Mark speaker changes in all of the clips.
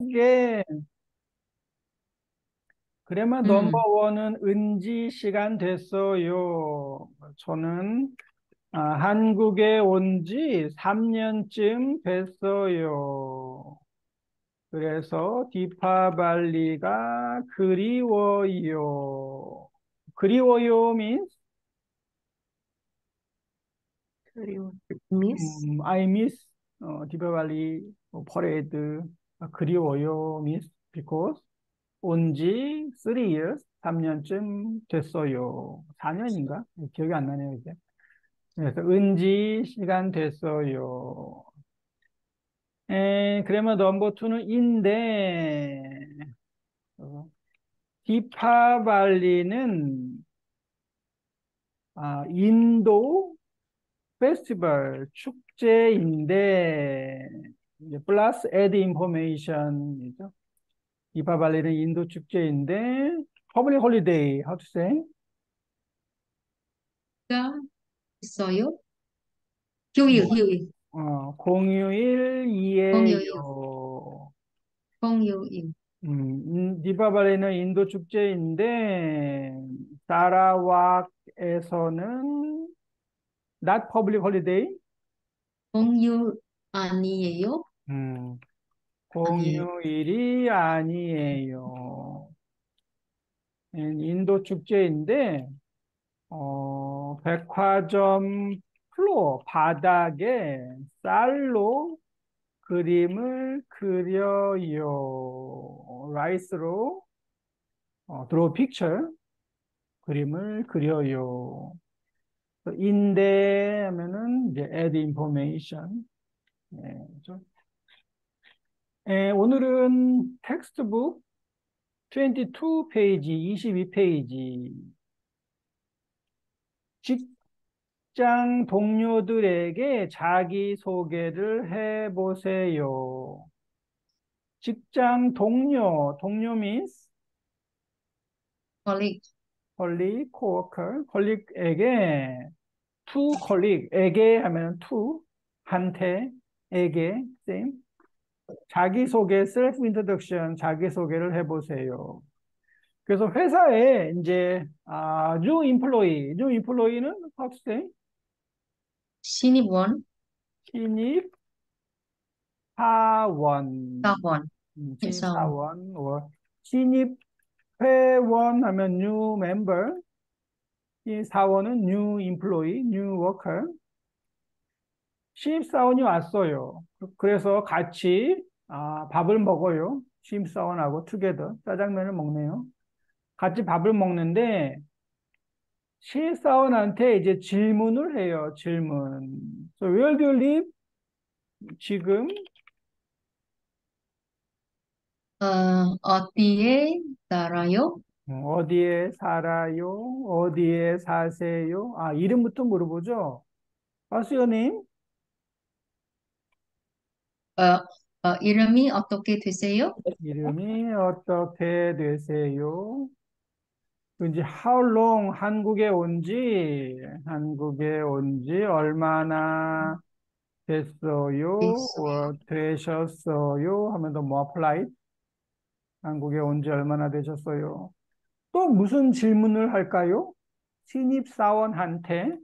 Speaker 1: 예. 그래만
Speaker 2: 음.
Speaker 1: 넘버원은 은지 시간 됐어요. 저는 아, 한국에 온 지 3년쯤 됐어요. 그래서 디파발리가 그리워요. 그리워요 means
Speaker 2: 그리워. miss.
Speaker 1: 음, I miss 어, 디파발리 퍼레이드 그리워요 means because 온지 3 years 3년쯤 됐어요. 4년인가? 기억이 안 나네요, 이제. 그래서 온 지 시간 됐어요. 에, 그러면 number two는 인데 어, 디파발리는 아, 인도 페스티벌 축제인데 플러스 애드 인포메이션이죠. 디파발리는 인도 축제인데 public holiday how to say?
Speaker 2: 가 있어요. 휴일, 휴일,
Speaker 1: 어, 공휴일 이에요.
Speaker 2: 공휴일.
Speaker 1: 음, 인- 디파발리는 인도 축제인데 사라왁에서는 not public holiday.
Speaker 2: 공휴 아니에요?
Speaker 1: 음,
Speaker 2: 아니에요.
Speaker 1: 공휴일이 아니에요. 음, 인도 축제인데 어, 백화점 플로어 바닥에 쌀로 그림을 그려요. rice로 어, draw picture 그림을 그려요. 인데 하면은 이제 add information. 예, 그죠? 예, 오늘은 textbook 22 페이지, 22 페이지. 직장 동료들에게 자기 소개를 해보세요. 직장 동료, 동료 means
Speaker 2: colleague,
Speaker 1: colleague, coworker, colleague에게 to colleague에게 하면 to 한테 에게 same 자기소개 self introduction 자기소개를 해보세요. 그래서 회사에 이제 아, new employee, new employee는 say?
Speaker 2: 신입원,
Speaker 1: 신입 사원,
Speaker 2: 사원,
Speaker 1: 음. 신입 사원, or 신입 회원 하면 new member, 이 사원은 new employee, new worker. 신입사원이 왔어요. 그래서 같이 아, 밥을 먹어요. 신입사원하고 together 짜장면을 먹네요. 같이 밥을 먹는데 신입사원한테 이제 질문을 해요. 질문. So where do you live? 지금
Speaker 2: 어, 어디에 살아요?
Speaker 1: 음, 어디에 살아요? 어디에 사세요? 아, 이름부터 물어보죠. What's your name?
Speaker 2: 어, 어, 이름이 어떻게 되세요?
Speaker 1: 이름이 어떻게 되세요? 이제 how long 한국에 온 지, 한국에 온 지 얼마나 됐어요?
Speaker 2: 어,
Speaker 1: 되셨어요? 하면 더뭐 apply? 한국에 온 지 얼마나 되셨어요? 또 무슨 질문을 할까요? 신입사원한테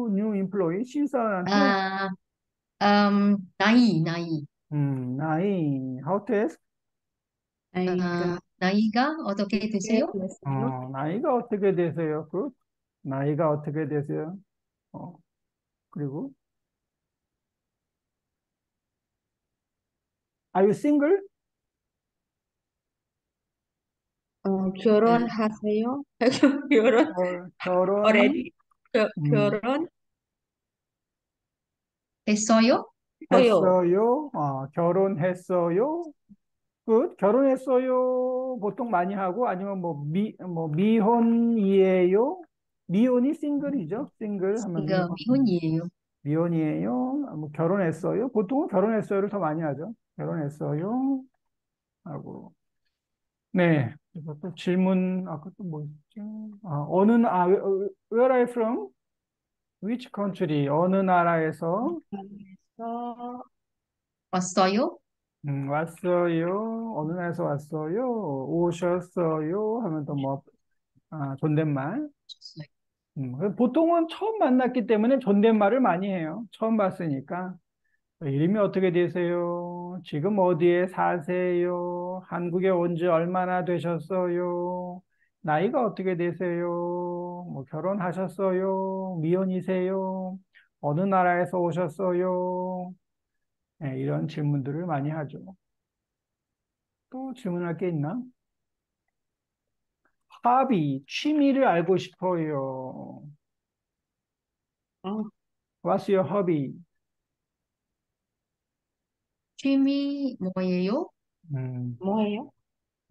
Speaker 1: to new employee, 신입사원한테
Speaker 2: 아, 음, 나이, 나이.
Speaker 1: 음, 나이, how to ask?
Speaker 2: 아, 나이가 어떻게 되세요?
Speaker 1: 어, 나이가 어떻게 되세요? 그 나이가 어떻게 되세요? 어, 그리고 Are you single?
Speaker 3: 어, 결혼하세요? 결혼
Speaker 1: 어, 결혼
Speaker 3: already 겨,
Speaker 1: 음,
Speaker 3: 결혼
Speaker 2: 됐어요?
Speaker 3: 했어요.
Speaker 1: 했어요? 어, 결혼했어요? 끝. 결혼했어요? 보통 많이 하고 아니면 뭐 미, 뭐 미혼이에요? 미혼이 싱글이죠? 싱글 하면 미혼.
Speaker 2: 미혼이에요.
Speaker 1: 미혼이에요? 아, 뭐 결혼했어요? 보통은 결혼했어요를 더 많이 하죠. 결혼했어요? 하고. 네. 그래서 또 질문, 아까 또 뭐 있지? 아, 어느, 나- 아, where are you from? which country? 어느 나라에서
Speaker 3: 그래서
Speaker 2: 왔어요?
Speaker 1: 음, 왔어요? 어느 나라에서 왔어요? 오셨어요? 하면 또 뭐, 아, 존댓말. 음, 보통은 처음 만났기 때문에 존댓말을 많이 해요. 처음 봤으니까. 이름이 어떻게 되세요? 지금 어디에 사세요? 한국에 온 지 얼마나 되셨어요? 나이가 어떻게 되세요? 뭐 결혼하셨어요? 미혼이세요? 어느 나라에서 오셨어요? 네, 이런 질문들을 많이 하죠. 또 질문할 게 있나? 하비, 취미를 알고 싶어요.
Speaker 3: 어,
Speaker 1: What's your hobby?
Speaker 2: 취미 뭐예요?
Speaker 1: 음,
Speaker 3: 뭐예요?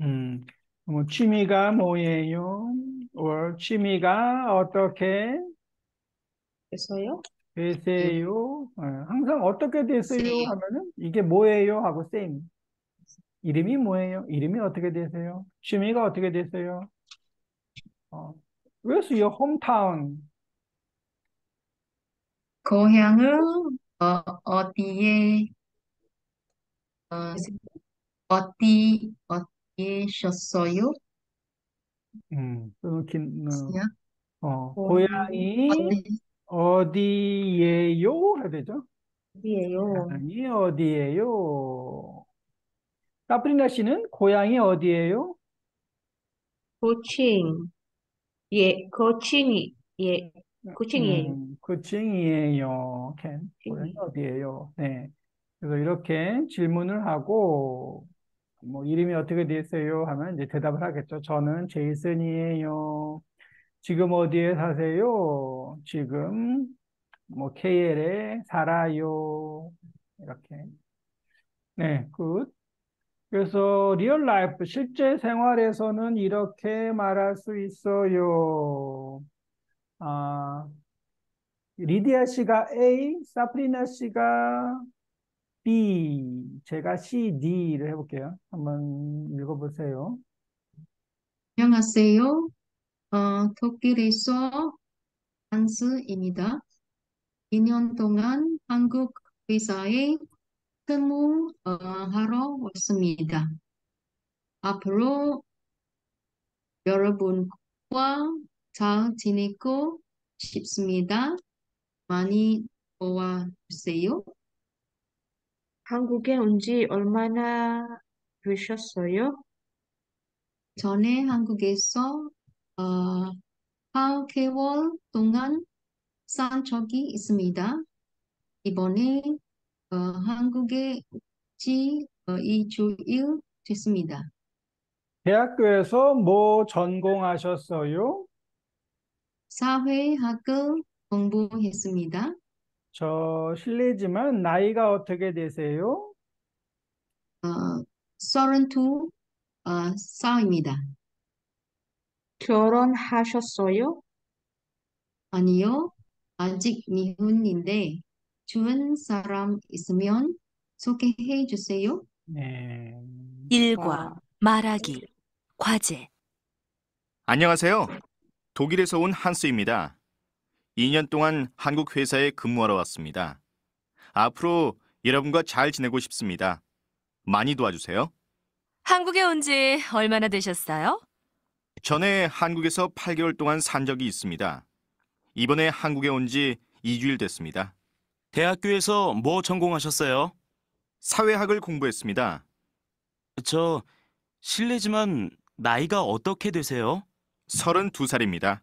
Speaker 1: 음, 뭐 취미가 뭐예요? or 취미가 어떻게
Speaker 3: 그래서요?
Speaker 1: 되세요? 어, 항상 어떻게 되세요?
Speaker 2: 되세요.
Speaker 1: 하면은 이게 뭐예요? 하고 same. 이름이 뭐예요? 이름이 어떻게 되세요? 취미가 어떻게 되세요? 어, Where's your hometown?
Speaker 2: 고향은 어, 어디에 어, 어디 어디에 셨어요?
Speaker 1: 음, 끊긴, 어,
Speaker 2: 그냥
Speaker 1: 어,
Speaker 3: 고향이
Speaker 1: 고향이
Speaker 2: 어디
Speaker 1: 어디예요? 해야 되죠?
Speaker 3: 어디예요?
Speaker 1: 고향이 어디예요? 사브리나 씨는 고향이 어디예요?
Speaker 3: 고칭. 예, 고칭이, 예, 쿠칭이에요.
Speaker 1: 음, 쿠칭이에요. Can. 고향이
Speaker 3: 쿠칭이.
Speaker 1: 어디예요? 네. 그래서 이렇게 질문을 하고, 뭐, 이름이 어떻게 되세요? 하면 이제 대답을 하겠죠. 저는 제이슨이에요. 지금 어디에 사세요? 지금, 뭐, KL에 살아요. 이렇게. 네, good. 그래서 real life, 실제 생활에서는 이렇게 말할 수 있어요. 아, 리디아 씨가 A, 사프리나 씨가 제가 C, D를 해볼게요. 한번 읽어보세요.
Speaker 2: 안녕하세요. 어, 독일에서 한스입니다. 2년 동안 한국 회사에 근무하러 왔습니다. 앞으로 여러분과 잘 지내고 싶습니다. 많이 도와주세요.
Speaker 3: 한국에 온 지 얼마나 되셨어요?
Speaker 2: 전에 한국에서 어, 8개월 동안 산 적이 있습니다. 이번에 어, 한국에 지 어, 2주일 됐습니다.
Speaker 1: 대학교에서 뭐 전공하셨어요?
Speaker 2: 사회학을 공부했습니다.
Speaker 1: 저 실례지만 나이가 어떻게 되세요?
Speaker 2: 어, 32 어, 살입니다.
Speaker 3: 결혼하셨어요?
Speaker 2: 아니요, 아직 미혼인데 좋은 사람 있으면 소개해 주세요.
Speaker 1: 네.
Speaker 4: 일과
Speaker 3: 아,
Speaker 4: 말하기, 과제.
Speaker 5: 안녕하세요. 독일에서 온 한스입니다. 2년 동안 한국 회사에 근무하러 왔습니다. 앞으로 여러분과 잘 지내고 싶습니다. 많이 도와주세요.
Speaker 4: 한국에 온 지 얼마나 되셨어요?
Speaker 5: 전에 한국에서 8개월 동안 산 적이 있습니다. 이번에 한국에 온 지 2주일 됐습니다.
Speaker 6: 대학교에서 뭐 전공하셨어요?
Speaker 5: 사회학을 공부했습니다.
Speaker 6: 저 실례지만 나이가 어떻게 되세요?
Speaker 5: 32살입니다.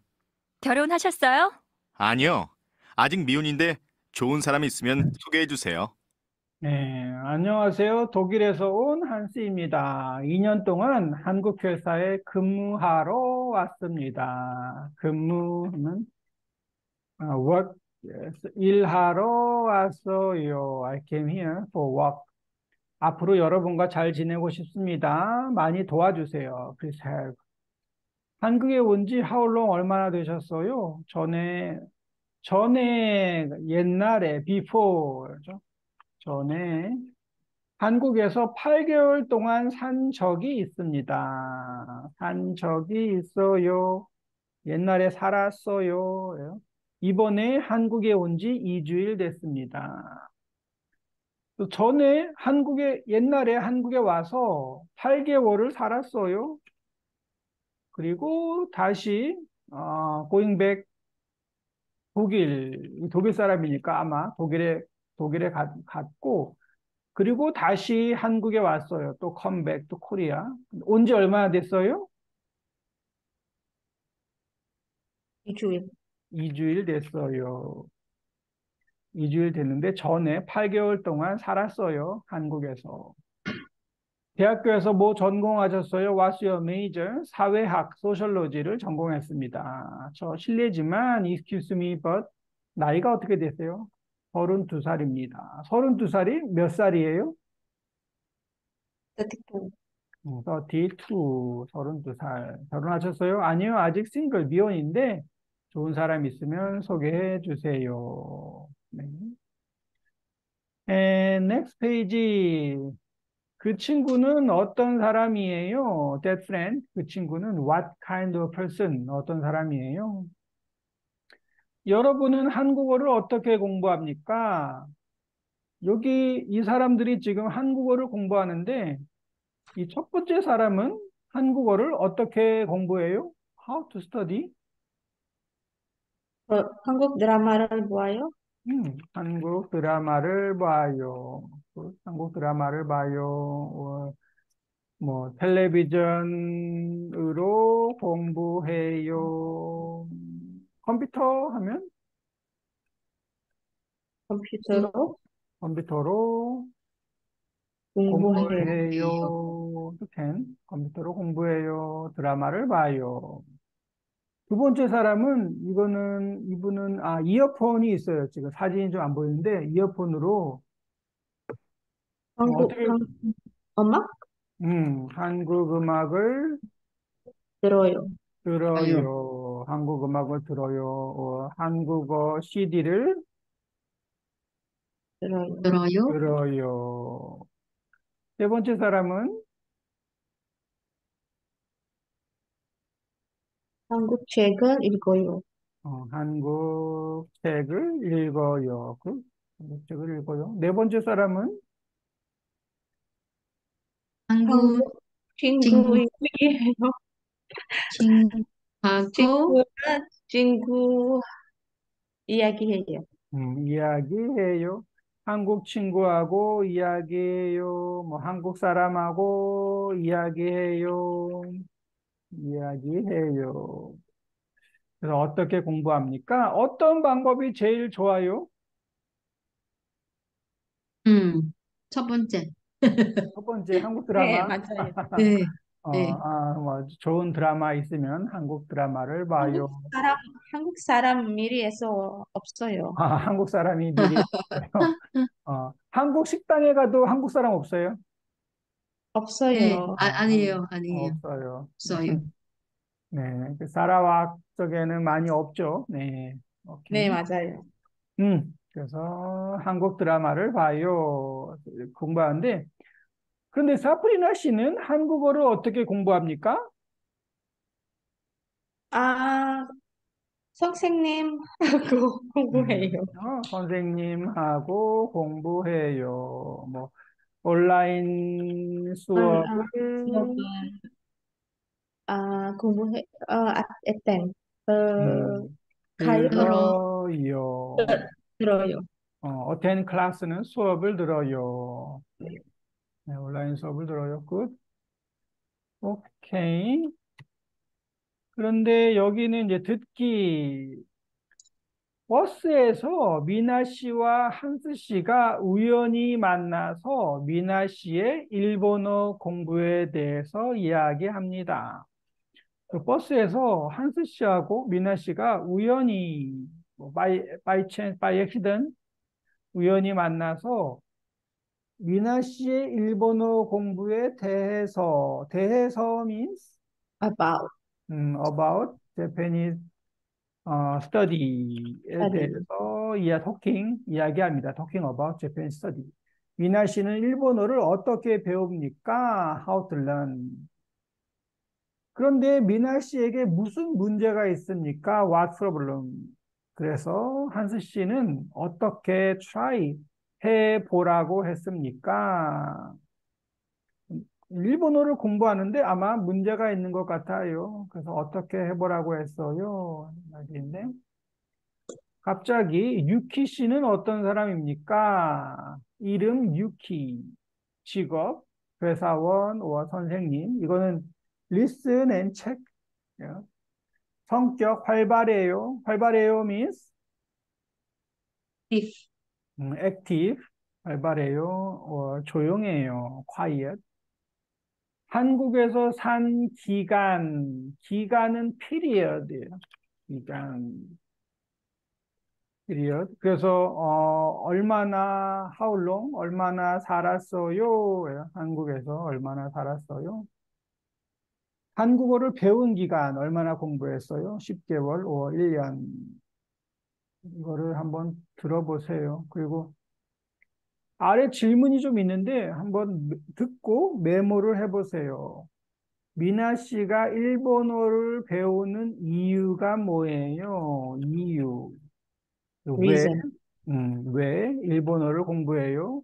Speaker 4: 결혼하셨어요?
Speaker 5: 아니요. 아직 미혼인데 좋은 사람 있으면 소개해 주세요.
Speaker 1: 네, 안녕하세요. 독일에서 온 한스입니다. 2년 동안 한국 회사에 근무하러 왔습니다. 근무는 아, work, 일하러 왔어요. I came here for work. 앞으로 여러분과 잘 지내고 싶습니다. 많이 도와주세요. Please help. 한국에 온 지 how long 얼마나 되셨어요? 전에, 전에, 옛날에, before죠. 전에 한국에서 8개월 동안 산 적이 있습니다. 산 적이 있어요. 옛날에 살았어요. 이번에 한국에 온 지 2주일 됐습니다. 또 전에 한국에, 옛날에 한국에 와서 8개월을 살았어요. 그리고 다시, 어, back 독일, 독일 사람이니까 아마 독일에, 독일에 갔, 갔고, 그리고 다시 한국에 왔어요. 또 컴백, 또 코리아. 온 지 얼마나 됐어요?
Speaker 3: 2주일.
Speaker 1: 2주일 됐어요. 2주일 됐는데 전에 8개월 동안 살았어요. 한국에서. 대학교에서 뭐 전공하셨어요? What's your major? 사회학, 소셜로지를 전공했습니다. 저 실례지만 excuse me, but 나이가 어떻게 되세요? 32살입니다. 32살이 몇 살이에요?
Speaker 3: 32.
Speaker 1: 32, 32살. 결혼하셨어요? 아니요, 아직 싱글, 미혼인데 좋은 사람 있으면 소개해 주세요. 네. And next page. 그 친구는 어떤 사람이에요? That friend. 그 친구는 what kind of person? 어떤 사람이에요? 여러분은 한국어를 어떻게 공부합니까? 여기 이 사람들이 지금 한국어를 공부하는데 이 첫 번째 사람은 한국어를 어떻게 공부해요? How to study?
Speaker 3: 어, 한국 드라마를 보아요?
Speaker 1: 음, 한국 드라마를 봐요. 그 한국 드라마를 봐요. 어, 뭐 텔레비전으로 공부해요. 컴퓨터 하면
Speaker 3: 컴퓨터로
Speaker 1: 컴퓨터로
Speaker 3: 공부해요.
Speaker 1: can 컴퓨터로 공부해요. 드라마를 봐요. 두 번째 사람은 이거는 이분은 아 이어폰이 있어요. 지금 사진이 좀 안 보이는데 이어폰으로
Speaker 3: 한국,
Speaker 1: 어떻게-
Speaker 3: 음악
Speaker 1: 음, 한국 음악을
Speaker 3: 들어요.
Speaker 1: 들어요. 한국 음악을 들어요. 어, 한국어 CD를
Speaker 3: 들어요.
Speaker 2: 들어요?
Speaker 1: 들어요. 세 번째 사람은
Speaker 3: 한국 책을 읽어요.
Speaker 1: 어, 한국 책을 읽어요. 그 한국 책을 읽어요. 네 번째 사람은
Speaker 2: 한국
Speaker 3: 친구 이에요.
Speaker 2: 친구하고
Speaker 3: 친구가 친구 이야기해요.
Speaker 1: 음, 이야기해요. 한국 친구하고 이야기해요. 뭐 한국 사람하고 이야기해요. 이야기해요. 그래서 어떻게 공부합니까? 어떤 방법이 제일 좋아요?
Speaker 2: 음, 첫 번째.
Speaker 1: 첫 번째 한국
Speaker 3: 네,
Speaker 1: 드라마.
Speaker 3: 맞아요.
Speaker 2: 네.
Speaker 1: 어,
Speaker 2: 네.
Speaker 1: 아, 뭐 좋은 드라마 있으면 한국 드라마를 봐요.
Speaker 3: 한국 사람, 한국 사람 미리에서 없어요.
Speaker 1: 아, 한국 사람이 미리 있어요. 어, 한국 식당에 가도 한국 사람 없어요?
Speaker 2: 네.
Speaker 3: 없어요.
Speaker 2: 아, 아니에요.
Speaker 1: 어,
Speaker 2: 아니에요.
Speaker 1: 없어요.
Speaker 2: 없어요.
Speaker 1: 네, 그 사라왁 쪽에는 많이 없죠. 네, 오케이.
Speaker 3: 네, 맞아요.
Speaker 1: 음, 그래서 한국 드라마를 봐요. 공부하는데, 그런데 사프리나 씨는 한국어를 어떻게 공부합니까?
Speaker 3: 아, 선생님하고 공부해요.
Speaker 1: 어, 선생님하고 공부해요. 뭐, 온라인 수업을,
Speaker 3: 수업을 아, 공부해, 어, 아, attend, 어,
Speaker 1: 음,
Speaker 3: 가요.
Speaker 1: 들어요.
Speaker 3: 들어요.
Speaker 1: 어, attend class는 수업을 들어요. 네, 온라인 수업을 들어요. Good. 오케이. 그런데 여기는 이제 듣기. 버스에서 미나 씨와 한스 씨가 우연히 만나서 미나 씨의 일본어 공부에 대해서 이야기합니다. 그 버스에서 한스 씨하고 미나 씨가 우연히 뭐 by, by chance, by accident 우연히 만나서 미나 씨의 일본어 공부에 대해서 대해서 means
Speaker 3: About,
Speaker 1: 음, about Japanese 어, study에
Speaker 3: Study.
Speaker 1: 대해서 이야 토킹 이야기합니다. talking about Japanese study. 미나 씨는 일본어를 어떻게 배웁니까? How to learn. 그런데 미나 씨에게 무슨 문제가 있습니까? What problem? 그래서 한스 씨는 어떻게 try 해보라고 했습니까? 일본어를 공부하는데 아마 문제가 있는 것 같아요. 그래서 어떻게 해보라고 했어요? 말인데 갑자기 유키 씨는 어떤 사람입니까? 이름 유키, 직업, 회사원, 와 선생님. 이거는 listen and check. 성격 활발해요. 활발해요 means
Speaker 3: If.
Speaker 1: 음, active, 활발해요. 어, 조용해요. quiet. 한국에서 산 기간, 기간은 period예요. 기간. period. 그래서 어, 얼마나 how long, 얼마나 살았어요? 한국에서 얼마나 살았어요? 한국어를 배운 기간 얼마나 공부했어요? 10개월, 5, 1년. 이거를 한번 들어보세요. 그리고 아래 질문이 좀 있는데 한번 듣고 메모를 해보세요. 미나 씨가 일본어를 배우는 이유가 뭐예요? 이유. 왜. 음, 왜 일본어를 공부해요?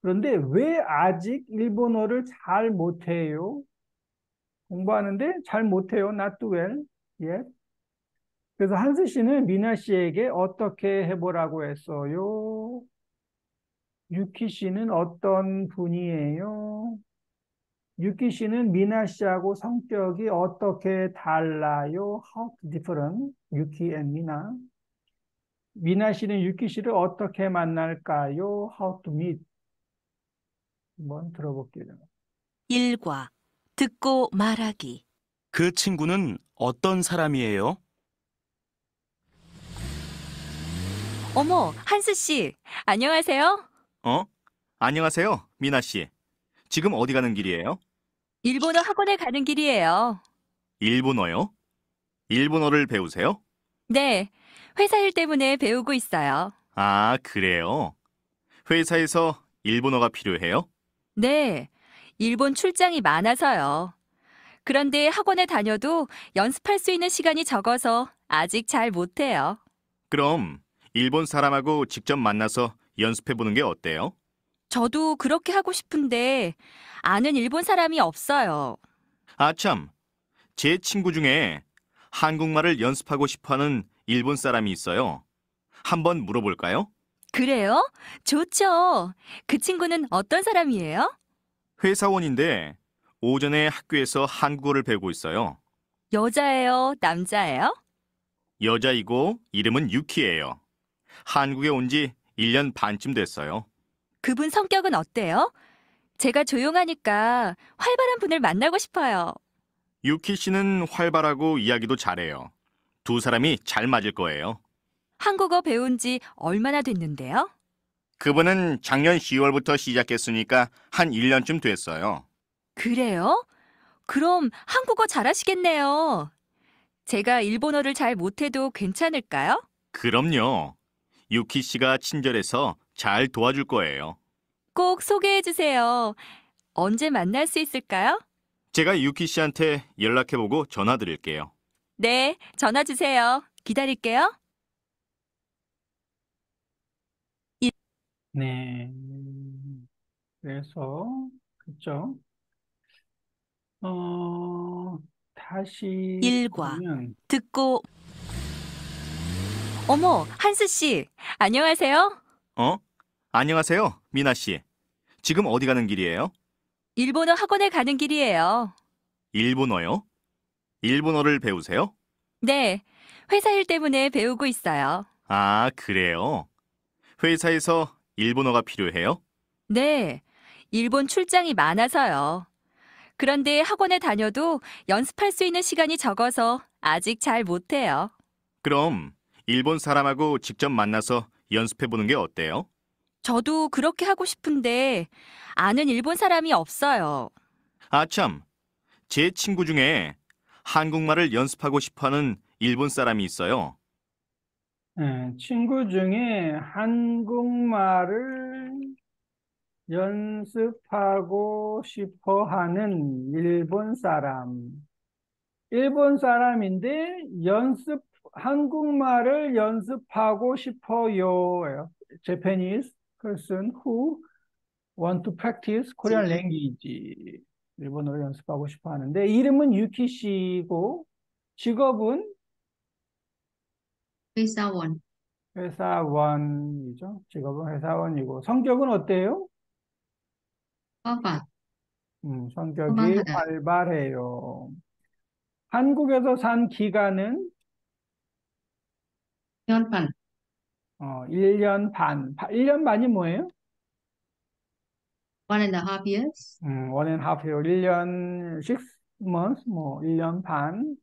Speaker 1: 그런데 왜 아직 일본어를 잘 못해요? 공부하는데 잘 못해요. Not well. 예. 그래서 한스 씨는 미나 씨에게 어떻게 해보라고 했어요? 유키 씨는 어떤 분이에요? 유키 씨는 미나 씨하고 성격이 어떻게 달라요? How different? 유키 and 미나. 미나 씨는 유키 씨를 어떻게 만날까요? How to meet? 한번 들어볼게요.
Speaker 4: 일과 듣고 말하기.
Speaker 6: 그 친구는 어떤 사람이에요?
Speaker 4: 어머, 한스 씨. 안녕하세요.
Speaker 5: 어? 안녕하세요, 미나 씨. 지금 어디 가는 길이에요?
Speaker 4: 일본어 학원에 가는 길이에요.
Speaker 5: 일본어요? 일본어를 배우세요?
Speaker 4: 네, 회사 일 때문에 배우고 있어요.
Speaker 5: 아, 그래요. 회사에서 일본어가 필요해요?
Speaker 4: 네, 일본 출장이 많아서요. 그런데 학원에 다녀도 연습할 수 있는 시간이 적어서 아직 잘 못해요.
Speaker 5: 그럼 일본 사람하고 직접 만나서 연습해 보는 게 어때요?
Speaker 4: 저도 그렇게 하고 싶은데 아는 일본 사람이 없어요.
Speaker 5: 아, 참. 제 친구 중에 한국말을 연습하고 싶어 하는 일본 사람이 있어요. 한번 물어볼까요?
Speaker 4: 그래요? 좋죠. 그 친구는 어떤 사람이에요?
Speaker 5: 회사원인데 오전에 학교에서 한국어를 배우고 있어요.
Speaker 4: 여자예요? 남자예요?
Speaker 5: 여자이고 이름은 유키예요. 한국에 온 지 1년 반쯤 됐어요.
Speaker 4: 그분 성격은 어때요? 제가 조용하니까 활발한 분을 만나고 싶어요.
Speaker 5: 유키 씨는 활발하고 이야기도 잘해요. 두 사람이 잘 맞을 거예요.
Speaker 4: 한국어 배운 지 얼마나 됐는데요?
Speaker 5: 그분은 작년 10월부터 시작했으니까 한 1년쯤 됐어요.
Speaker 4: 그래요? 그럼 한국어 잘하시겠네요. 제가 일본어를 잘 못해도 괜찮을까요?
Speaker 5: 그럼요. 유키 씨가 친절해서 잘 도와줄 거예요.
Speaker 4: 꼭 소개해 주세요. 언제 만날 수 있을까요?
Speaker 5: 제가 유키 씨한테 연락해보고 전화 드릴게요.
Speaker 4: 네, 전화 주세요. 기다릴게요.
Speaker 1: 네. 그래서, 그죠? 어, 다시
Speaker 4: 일과.
Speaker 1: 보면,
Speaker 4: 듣고 어머, 한스 씨. 안녕하세요.
Speaker 5: 어? 안녕하세요, 미나 씨. 지금 어디 가는 길이에요?
Speaker 4: 일본어 학원에 가는 길이에요.
Speaker 5: 일본어요? 일본어를 배우세요?
Speaker 4: 네, 회사 일 때문에 배우고 있어요.
Speaker 5: 아, 그래요. 회사에서 일본어가 필요해요?
Speaker 4: 네, 일본 출장이 많아서요. 그런데 학원에 다녀도 연습할 수 있는 시간이 적어서 아직 잘 못해요.
Speaker 5: 그럼 일본 사람하고 직접 만나서 연습해 보는 게 어때요?
Speaker 4: 저도 그렇게 하고 싶은데 아는 일본 사람이 없어요.
Speaker 5: 아, 참. 제 친구 중에 한국말을 연습하고 싶어 하는 일본 사람이 있어요.
Speaker 1: 예, 친구 중에 한국말을 연습하고 싶어 하는 일본 사람. 일본 사람인데 연습, 한국말을 연습하고 싶어요. Japanese person who want to practice Korean language. 일본어를 연습하고 싶어 하는데, 이름은 유키 씨고, 직업은
Speaker 2: 회사원,
Speaker 1: 회사원이죠. 직업은 회사원이고, 성격은 어때요?
Speaker 2: 화반,
Speaker 1: 음, 성격이. 활발해요. 한국에서 산 기간은
Speaker 2: 연판,
Speaker 1: 어, 1년 반. 1년 반이 뭐예요?
Speaker 2: one and a half years,
Speaker 1: 음, one and a half year, 1년 six months, 뭐 1년 반.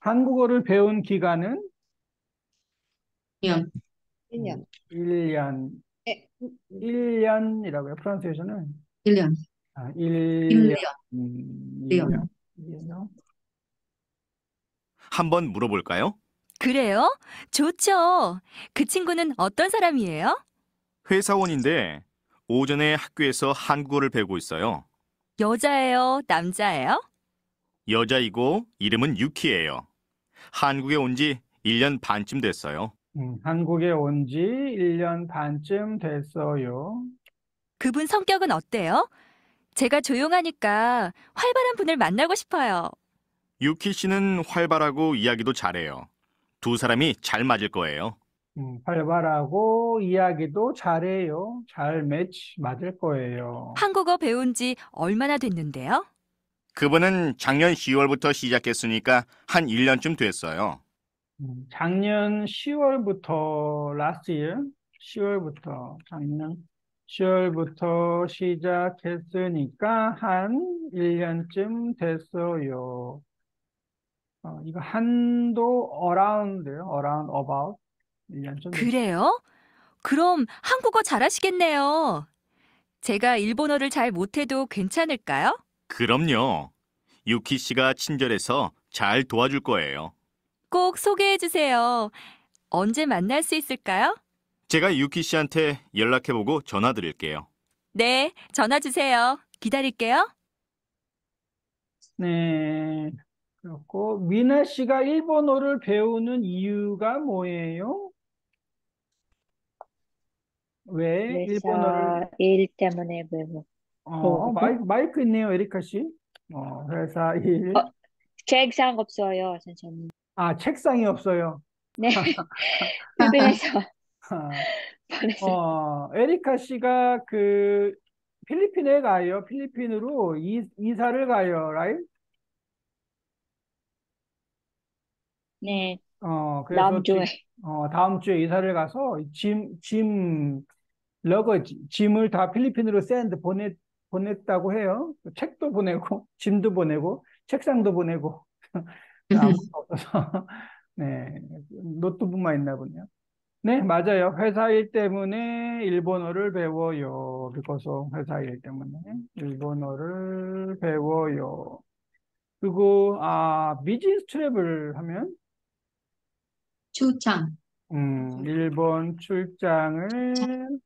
Speaker 1: 한국어를 배운 기간은
Speaker 2: 1년,
Speaker 3: 1년.
Speaker 1: 1년.
Speaker 3: 에,
Speaker 1: 1년이라고요. 프랑스에서는
Speaker 2: 1년,
Speaker 1: 아,
Speaker 2: 1년,
Speaker 1: 1년. 음,
Speaker 2: 년.
Speaker 1: 1년. 1년.
Speaker 5: 한번 물어볼까요?
Speaker 4: 그래요? 좋죠. 그 친구는 어떤 사람이에요?
Speaker 5: 회사원인데 오전에 학교에서 한국어를 배우고 있어요.
Speaker 4: 여자예요? 남자예요?
Speaker 5: 여자이고 이름은 유키예요. 한국에 온 지 1년 반쯤 됐어요.
Speaker 1: 음, 한국에 온 지 1년 반쯤 됐어요.
Speaker 4: 그분 성격은 어때요? 제가 조용하니까 활발한 분을 만나고 싶어요.
Speaker 5: 유키 씨는 활발하고 이야기도 잘해요. 두 사람이 잘 맞을 거예요.
Speaker 1: 음, 활발하고 이야기도 잘해요. 잘 매치 맞을 거예요.
Speaker 4: 한국어 배운 지 얼마나 됐는데요?
Speaker 5: 그분은 작년 10월부터 시작했으니까 한 1년쯤 됐어요.
Speaker 1: 음, 작년 10월부터 last year 10월부터 작년 10월부터 시작했으니까 한 1년쯤 됐어요. 어, 이거 한도 around요. around about 1년쯤 됐어요.
Speaker 4: 그래요? 그럼 한국어 잘하시겠네요. 제가 일본어를 잘 못해도 괜찮을까요?
Speaker 5: 그럼요. 유키 씨가 친절해서 잘 도와줄 거예요.
Speaker 4: 꼭 소개해 주세요. 언제 만날 수 있을까요?
Speaker 5: 제가 유키 씨한테 연락해보고 전화 드릴게요.
Speaker 4: 네, 전화 주세요. 기다릴게요.
Speaker 1: 네. 그렇고 미나 씨가 일본어를 배우는 이유가 뭐예요? 왜 일본어를
Speaker 3: 회사 일 때문에 배워.
Speaker 1: 어, 마이크, 마이크 있네요, 에리카 씨. 어, 회사 일.
Speaker 3: 어. 책상 없어요, 선생님.
Speaker 1: 아, 책상이 없어요.
Speaker 3: 네. 필리핀에서
Speaker 1: 아,
Speaker 3: 보냈어요.
Speaker 1: 어, 에리카 씨가 그 필리핀에 가요. 필리핀으로 이, 이사를 가요, right?
Speaker 3: 네,
Speaker 1: 어, 그래서
Speaker 3: 다음 주에.
Speaker 1: 지- 어, 다음 주에 이사를 가서 짐, 짐, luggage, 짐을 다 필리핀으로 send 보냈, 보냈다고 해요. 책도 보내고, 짐도 보내고, 책상도 보내고, 아무것도 없어서, 네, 노트북만 있나 보네요. 네, 맞아요. 회사 일 때문에 일본어를 배워요. of 회사 일 때문에 일본어를 배워요. 그리고, 아, 비즈니스 트래블 하면,
Speaker 2: 출장,
Speaker 1: 음, 일본 출장을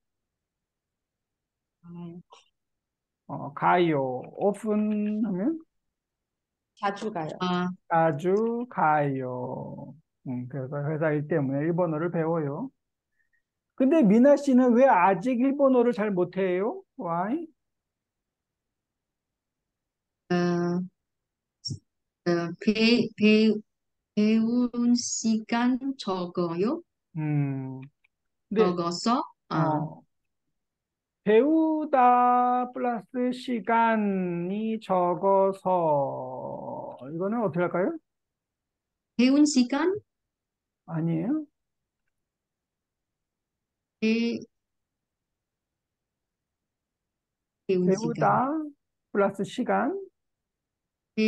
Speaker 1: 어, 가요. often 하면
Speaker 3: 자주 가요.
Speaker 2: 아,
Speaker 1: 자주 가요. 음, 그래서 회사 일 때문에 일본어를 배워요. 근데 미나 씨는 왜 아직 일본어를 잘 못해요? Why?
Speaker 2: 어, 어, 배, 배, 배운 시간 적어요?
Speaker 1: 음, 근데
Speaker 2: 적어서, 아,
Speaker 1: 어, 배우다 플러스 시간이 적어서 이거는 어떻게 할까요?
Speaker 2: 배운 시간,
Speaker 1: 아니에요?
Speaker 2: 배, 배운
Speaker 1: 배우다 플러스 시간,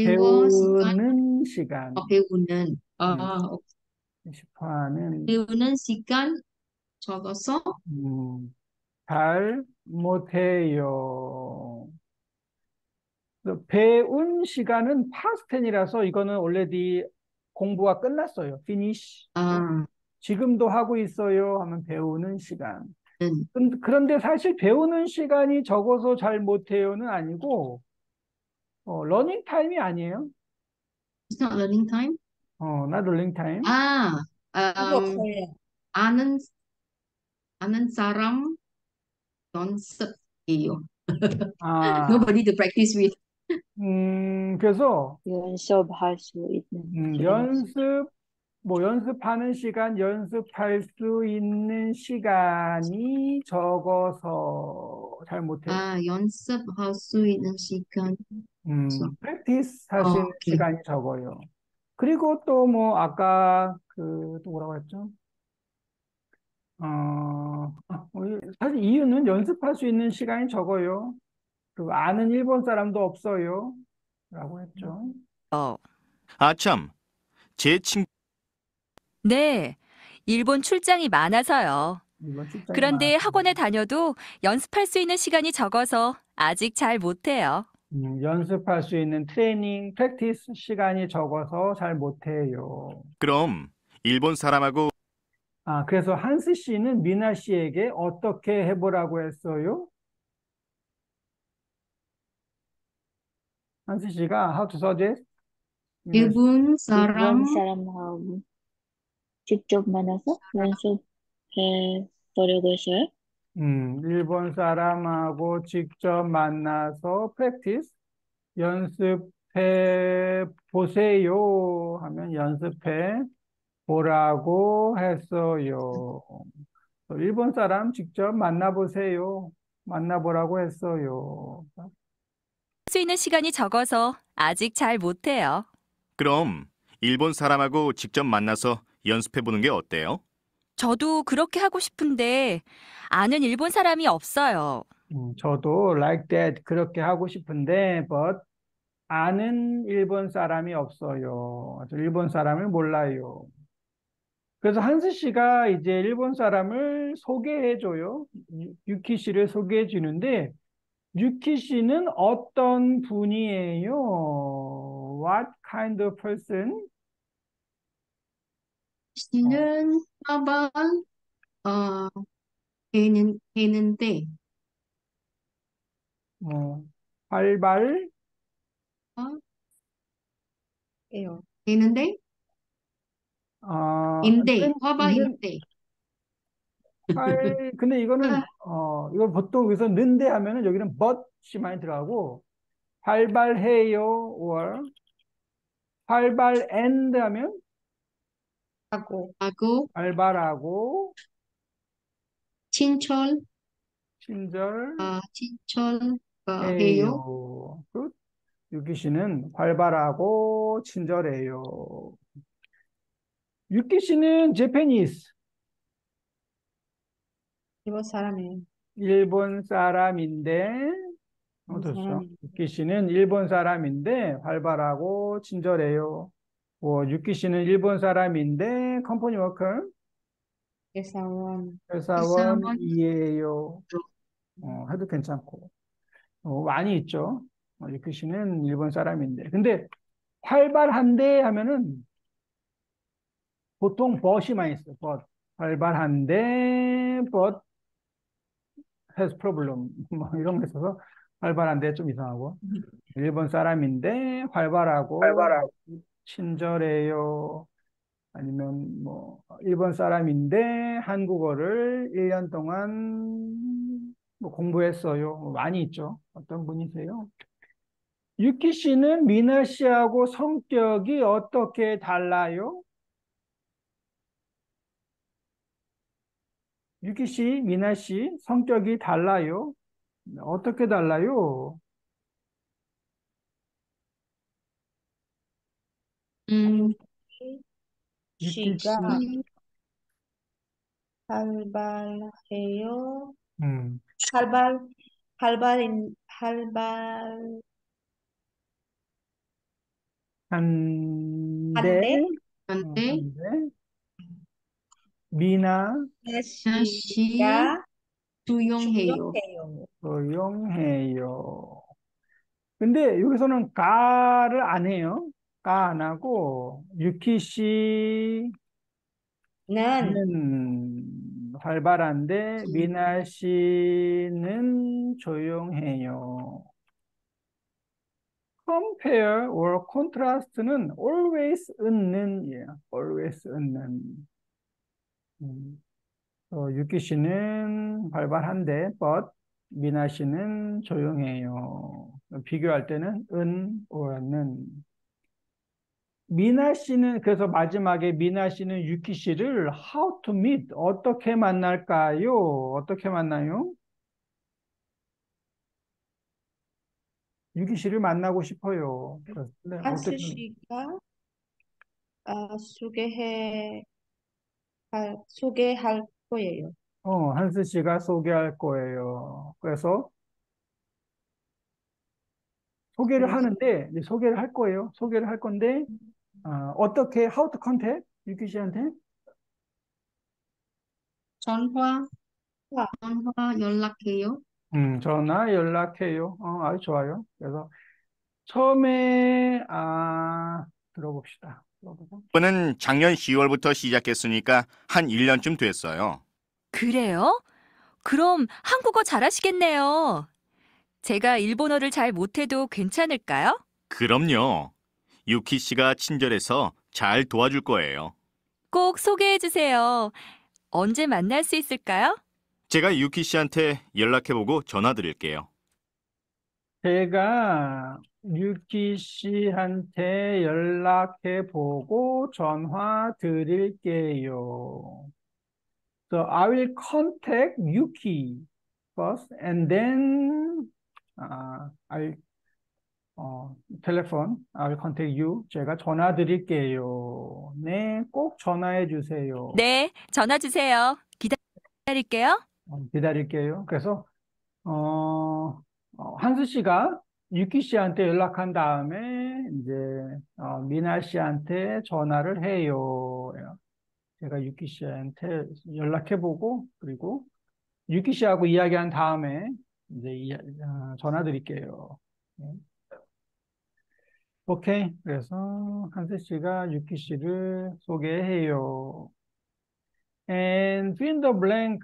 Speaker 2: 배워 시간,
Speaker 1: 배우는 시간,
Speaker 2: 어, 배우는,
Speaker 1: 음.
Speaker 2: 아,
Speaker 1: 싶어 하는,
Speaker 2: 배우는 시간 적어서,
Speaker 1: 음, 잘 못해요. 그 배운 시간은 past tense이라서 이거는 already 공부가 끝났어요. finish.
Speaker 2: 아,
Speaker 1: 지금도 하고 있어요 하면 배우는 시간.
Speaker 2: 음.
Speaker 1: 근- 그런데 사실 배우는 시간이 적어서 잘 못해요는 아니고, 어, learning time이 아니에요.
Speaker 2: It's not learning time?
Speaker 1: 어, not learning time.
Speaker 2: 아,
Speaker 3: 거예요.
Speaker 2: 아는 아는 사람 연습이에요.
Speaker 1: 아,
Speaker 2: Nobody to practice with.
Speaker 1: 음, 그래서
Speaker 7: 연습할 수 있는
Speaker 1: 음. 연습, 뭐 연습하는 시간, 연습할 수 있는 시간이 적어서 잘 못해요.
Speaker 2: 아, 연습할 수 있는 시간.
Speaker 1: 음, 프랙티스
Speaker 2: 어,
Speaker 1: 있는
Speaker 2: 오케이.
Speaker 1: 시간이 적어요. 그리고 또 뭐 아까 그 또 뭐라고 했죠? 어, 우리 사실 이유는 연습할 수 있는 시간이 적어요. 그리고 아는 일본 사람도 없어요. 라고 했죠.
Speaker 4: 어,
Speaker 5: 아참, 제 친구
Speaker 4: 네. 일본 출장이 많아서요.
Speaker 1: 일본 출장이
Speaker 4: 그런데
Speaker 1: 많아서.
Speaker 4: 학원에 다녀도 연습할 수 있는 시간이 적어서 아직 잘 못해요.
Speaker 1: 음, 연습할 수 있는 트레이닝, 프랙티스 시간이 적어서 잘 못해요.
Speaker 5: 그럼 일본 사람하고
Speaker 1: 아, 그래서 한스 씨는 미나 씨에게 어떻게 해보라고 했어요? 한스 씨가 how to suggest? 미나 씨-
Speaker 2: 일본 사람
Speaker 7: 일본 사람하고 직접 만나서 연습해 보려고 했어요.
Speaker 1: 음, 일본 사람하고 직접 만나서 practice, 연습해 보세요 하면 연습해 보라고 했어요. 또 일본 사람 직접 만나보세요. 만나보라고 했어요.
Speaker 4: 할수 있는 시간이 적어서 아직 잘 못해요.
Speaker 5: 그럼 일본 사람하고 직접 만나서 연습해 보는 게 어때요?
Speaker 4: 저도 그렇게 하고 싶은데 아는 일본 사람이 없어요.
Speaker 1: 음, 저도 like that 그렇게 하고 싶은데 but 아는 일본 사람이 없어요. 저 일본 사람을 몰라요. 그래서 한스 씨가 이제 일본 사람을 소개해 줘요. 유- 유키 씨를 소개해 주는데 유키 씨는 어떤 분이에요? What kind of person?
Speaker 2: 씨는 사반 어 되는 되는데.
Speaker 1: 어, 활발,
Speaker 3: 예요.
Speaker 2: 되는데?
Speaker 1: 어,
Speaker 2: 인데.
Speaker 1: 는-
Speaker 2: 화바
Speaker 1: 는-
Speaker 2: 인데.
Speaker 1: 활, 근데 이거는, 어, 이거 보통 여기서 는데 하면은 여기는 but이 많이 들어가고, 활발해요, or, 활발 and 하면?
Speaker 3: 하고.
Speaker 2: 하고.
Speaker 1: 활발하고,
Speaker 2: 친절
Speaker 1: 친절,
Speaker 2: 아 친절 어, 해요.
Speaker 1: Good. 유키 씨는 활발하고 친절해요. 유키 씨는 Japanese,
Speaker 3: 일본 사람이에요.
Speaker 1: 일본 사람인데, 어떻죠? 유키 씨는 일본 사람인데 활발하고 친절해요. 뭐 유키 씨는 일본 사람인데 컴퍼니 워커
Speaker 3: 회사원
Speaker 1: 회사원이에요. 어, 해도 괜찮고. 어, 많이 있죠. 어, 유키 씨는 일본 사람인데. 근데 활발한데 하면은 보통 but이 많이 있어요. but 활발한데 but has problem. 뭐 이런 거 있어서 활발한데 좀 이상하고. 일본 사람인데 활발하고. 친절해요. 아니면 뭐 일본 사람인데 한국어를 1년 동안 뭐 공부했어요. 뭐 많이 있죠. 어떤 분이세요? 유키 씨는 미나 씨하고 성격이 어떻게 달라요? 유키 씨, 미나 씨 성격이 달라요? 어떻게 달라요?
Speaker 2: 음,
Speaker 3: 씨가 활발해요.
Speaker 1: 음,
Speaker 3: 활발 활발인 활발
Speaker 1: 한데
Speaker 3: 한데
Speaker 1: 어,
Speaker 2: 한데
Speaker 1: 한데 미나
Speaker 2: 씨
Speaker 3: 씨가
Speaker 2: 조용해요.
Speaker 3: 조용해요.
Speaker 1: 조용해요. 근데 여기서는 가를 안 해요. 가안 하고 유키 씨는
Speaker 3: 는
Speaker 1: 활발한데 미나 씨는 조용해요. compare or contrast는 always 은는이에요. always 은는. 음, 어, 유키 씨는 활발한데, but 미나 씨는 조용해요. 비교할 때는 은, or는. 미나 씨는, 그래서 마지막에 미나 씨는 유키 씨를 how to meet, 어떻게 만날까요? 어떻게 만나요? 유키 씨를 만나고 싶어요. 네,
Speaker 3: 한스
Speaker 1: 어떻게,
Speaker 3: 씨가 아, 소개해 할, 소개할 거예요.
Speaker 1: 어, 한스 씨가 소개할 거예요. 그래서 소개를
Speaker 3: 그래서?
Speaker 1: 하는데, 이제 소개를 할 거예요. 소개를 할 건데, 아, 어떻게, how to contact? 유키 씨한테?
Speaker 2: 전화,
Speaker 3: 와.
Speaker 2: 전화 연락해요.
Speaker 1: 음, 전화 연락해요. 어, 아주 좋아요. 그래서 처음에, 아, 들어봅시다. 들어보자.
Speaker 5: 이번은 작년 10월부터 시작했으니까 한 1년쯤 됐어요.
Speaker 4: 그래요? 그럼 한국어 잘하시겠네요. 제가 일본어를 잘 못해도 괜찮을까요?
Speaker 5: 그럼요. 유키 씨가 친절해서 잘 도와줄 거예요.
Speaker 4: 꼭 소개해 주세요. 언제 만날 수 있을까요?
Speaker 5: 제가 유키 씨한테 연락해보고 전화 드릴게요.
Speaker 1: 제가 유키 씨한테 연락해 보고 전화 드릴게요. So I will contact Yuki first and then I 어, telephone, I will contact you. 제가 전화 드릴게요. 네, 꼭 전화해 주세요.
Speaker 4: 네, 전화 주세요. 기다릴게요.
Speaker 1: 어, 기다릴게요. 그래서 어, 어, 한수 씨가 유키 씨한테 연락한 다음에 이제 어, 미나 씨한테 전화를 해요. 제가 유키 씨한테 연락해보고 그리고 유키 씨하고 이야기한 다음에 이제 이- 어, 전화 드릴게요. 네. 오케이. 그래서 한수 씨가 유키 씨를 소개해요. And fill the blank.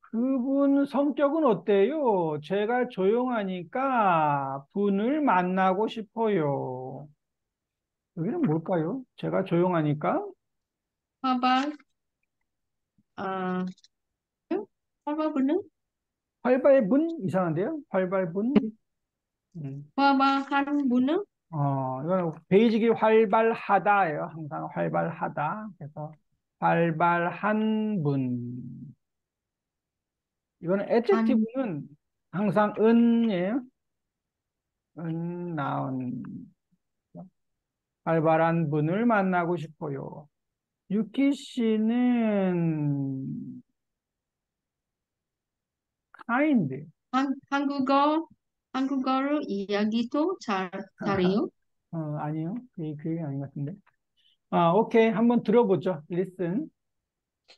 Speaker 1: 그분 성격은 어때요? 제가 조용하니까 분을 만나고 싶어요. 여기는 뭘까요? 제가 조용하니까
Speaker 2: 아, 화발분은
Speaker 1: 활발분 이상한데요? 활발분. 음.
Speaker 2: 화발한 분은
Speaker 1: 어, 이거는 베이직이 활발하다예요. 항상 활발하다. 그래서 활발한 분. 이거는 adjective는 항상 은이에요. 은, 나온. 활발한 분을 만나고 싶어요. 유키 씨는 kind.
Speaker 2: 한, 한국어, 한국어를 이야기도 잘, 잘해요.
Speaker 1: 어, 아니요. 그, 그게 아닌 것 같은데. 아, 오케이. 한번 들어보죠. listen.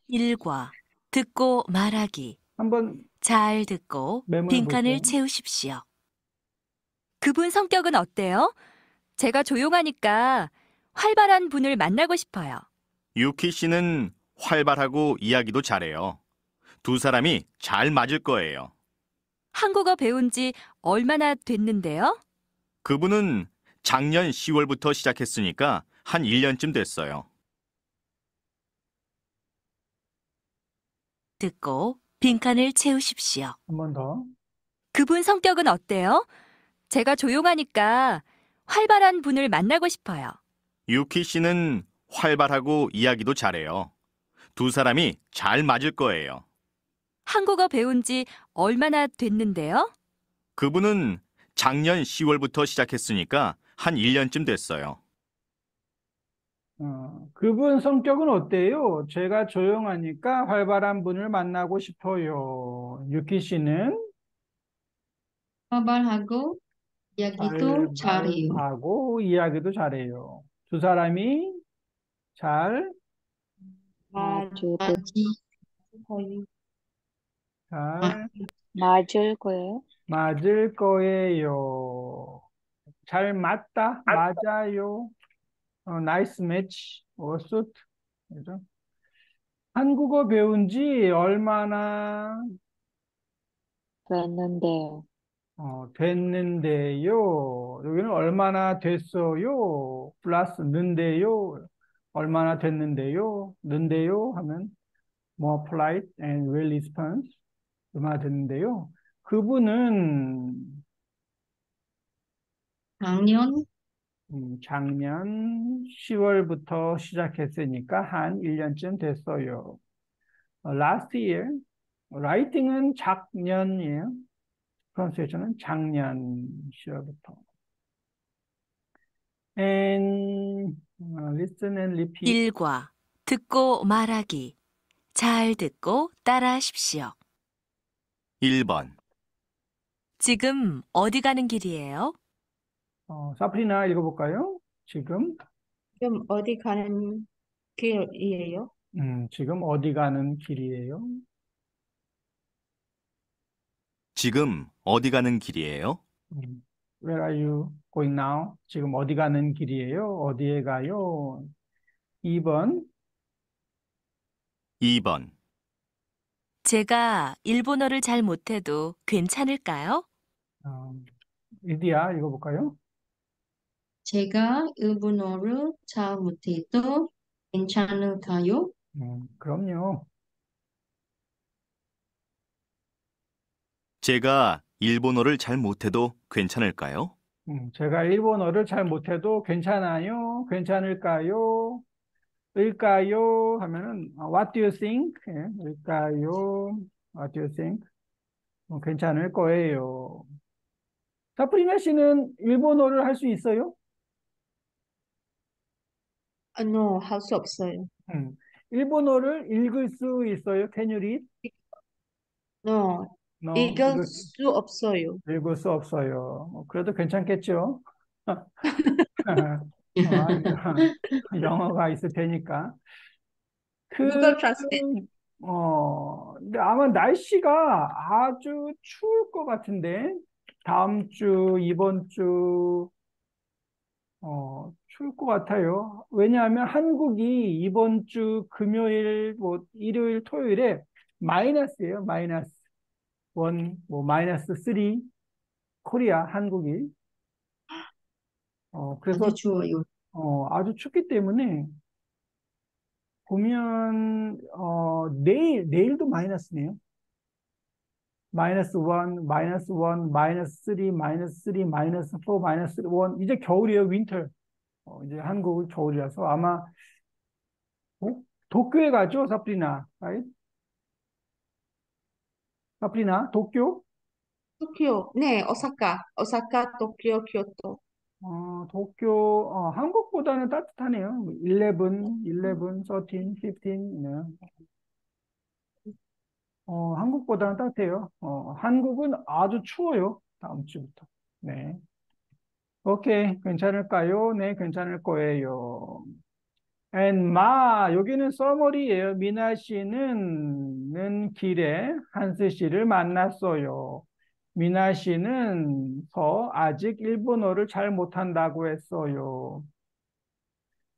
Speaker 8: 일과 듣고 말하기.
Speaker 1: 한번
Speaker 8: 잘 듣고
Speaker 1: 메모해
Speaker 8: 빈칸을
Speaker 1: 볼게요.
Speaker 8: 채우십시오.
Speaker 4: 그분 성격은 어때요? 제가 조용하니까 활발한 분을 만나고 싶어요.
Speaker 5: 유키 씨는 활발하고 이야기도 잘해요. 두 사람이 잘 맞을 거예요.
Speaker 4: 한국어 배운 지 얼마나 됐는데요?
Speaker 5: 그분은 작년 10월부터 시작했으니까 한 1년쯤 됐어요.
Speaker 8: 듣고 빈칸을 채우십시오.
Speaker 1: 한 번 더.
Speaker 4: 그분 성격은 어때요? 제가 조용하니까 활발한 분을 만나고 싶어요.
Speaker 5: 유키 씨는 활발하고 이야기도 잘해요. 두 사람이 잘 맞을 거예요.
Speaker 4: 한국어 배운 지 얼마나 됐는데요?
Speaker 5: 그분은 작년 10월부터 시작했으니까 한 1년쯤 됐어요.
Speaker 1: 어, 그분 성격은 어때요? 제가 조용하니까 활발한 분을 만나고 싶어요. 유키 씨는
Speaker 2: 활발하고 이야기도 잘해요.
Speaker 1: 활발하고 이야기도 잘해요. 두 사람이 잘,
Speaker 7: 맞을,
Speaker 2: 아기,
Speaker 3: 거의
Speaker 1: 잘
Speaker 7: 맞을 거예요.
Speaker 1: 맞을 거예요. 잘 맞다, 맞아요. 어, nice match, or suit. 그죠? 한국어 배운 지 얼마나
Speaker 7: 됐는데요.
Speaker 1: 어, 됐는데요. 여기는 얼마나 됐어요? 플러스 는데요. 얼마나 됐는데요? 는데요? 하면 more polite and well response. 얼마나 됐는데요? 그분은
Speaker 2: 작년
Speaker 1: 음, 작년 10월부터 시작했으니까 한 1년쯤 됐어요. 어, last year. writing은 작년이에요. pronunciation은 작년 10월부터. and 어, listen and repeat.
Speaker 8: 일과 듣고 말하기. 잘 듣고 따라하십시오.
Speaker 5: 1번,
Speaker 8: 지금 어디 가는 길이에요?
Speaker 1: 어, 사프리나 읽어볼까요? 지금,
Speaker 3: 지금 어디 가는 길이에요?
Speaker 1: 음, 지금 어디 가는 길이에요?
Speaker 5: 지금 어디 가는 길이에요?
Speaker 1: 음, Where are you going now? 지금 어디 가는 길이에요? 어디에 가요? 2번,
Speaker 5: 2번,
Speaker 8: 제가 일본어를 잘 못해도 괜찮을까요?
Speaker 1: 어, 리디아 읽어볼까요?
Speaker 2: 제가 일본어를 잘 못해도 괜찮을까요?
Speaker 1: 음, 그럼요.
Speaker 5: 제가 일본어를 잘 못해도 괜찮을까요?
Speaker 1: 음, 제가 일본어를 잘 못해도 괜찮아요? 괜찮을까요? 을까요? 하면은 어, What do you think? 예, 을까요? What do you think? 어, 괜찮을 거예요. 사프리나 씨는 일본어를 할 수 있어요?
Speaker 3: 아, no, 할 수 없어요.
Speaker 1: 음, 일본어를 읽을 수 있어요? Can you read?
Speaker 3: No,
Speaker 1: No,
Speaker 3: 읽을
Speaker 1: 읽을,
Speaker 3: 수 없어요.
Speaker 1: 읽을 수 없어요. 어, 그래도 괜찮겠죠? 어, 영어가 있을 테니까. 그,
Speaker 3: Google Translate.
Speaker 1: 어, 근데 아마 날씨가 아주 추울 것 같은데, 다음 주, 이번 주, 어, 추울 것 같아요. 왜냐하면 한국이 이번 주 금요일, 뭐, 일요일, 토요일에 마이너스예요, 마이너스. one, 뭐, 마이너스 three, Korea, 한국이. 어, 그래서
Speaker 2: 추워요.
Speaker 1: 어, 아주 춥기 때문에 보면 어, 내일 내일도 마이너스네요. 마이너스 1, 마이너스 1, 마이너스 3, 마이너스 3, 마이너스 4, 마이너스 1. 이제 겨울이에요, 윈터. 어, 이제 한국은 겨울이라서 아마 어? 도쿄에 가죠, 사브리나. 사브리나, 도쿄?
Speaker 3: 도쿄, 네, 오사카, 오사카, 도쿄, 교토.
Speaker 1: 어, 도쿄, 어, 한국보다는 따뜻하네요. 11, 11, 13, 15. 네. 어, 한국보다는 따뜻해요. 어, 한국은 아주 추워요. 다음 주부터. 네. 오케이. 괜찮을까요? 네, 괜찮을 거예요. and 마, 여기는 써머리예요. 미나 씨는 는 길에 한스 씨를 만났어요. 미나 씨는 서 아직 일본어를 잘 못한다고 했어요.